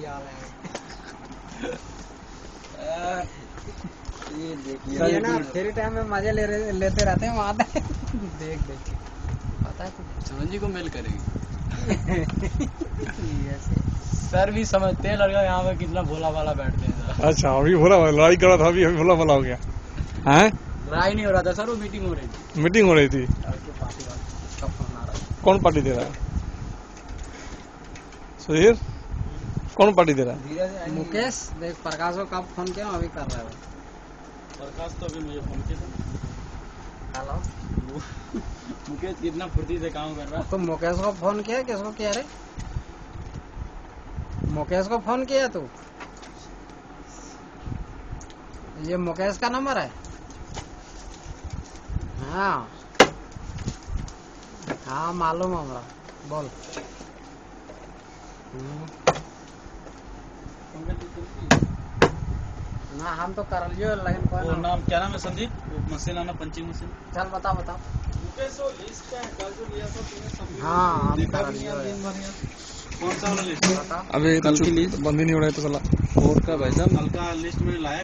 ये देखिए। ना फ्री टाइम में मज़े ले रहे लेते रहते हैं वहाँ पे। देख देख। पता है तुझे? समझी को मेल करेगी। सर भी समझते हैं लड़का यहाँ पे कितना भोला भाला बैठते हैं अच्छा अभी भोला लड़ाई कर रहा था अभी अभी भोला भाला हो गया। हैं? लड़ाई नहीं हो रहा था सर वो मीटिंग हो रही थी। मीटिंग हो रही थी। कौन पार्टी दे रहा है? सुधीर? कौन पार्टी दे रहा है? मुकेश देख प्रकाश को कब फ़ोन किया अभी कर रहा है प्रकाश तो अभी मुझे फ़ोन किया हेलो। मुकेश कितना फुर्ती से काम कर रहा है। तो मुकेश को फ़ोन किया किसको किया रे? मुकेश को फ़ोन किया तू? ये मुकेश का नंबर है? हाँ। हाँ मालूम है हमरा। बोल। ना हम तो कर लियो लेकिन कोई और नाम क्या नाम है संदीप? वो मशीन आना पंचिंग मशीन चल बता बता मुकेश वो लिस्ट है हाँ है। कौन सा लिस्ट बता अभी कल की लिस्ट बंद ही नहीं हो रहा है तो साला। और का भाई साहब। कल का लिस्ट में लाया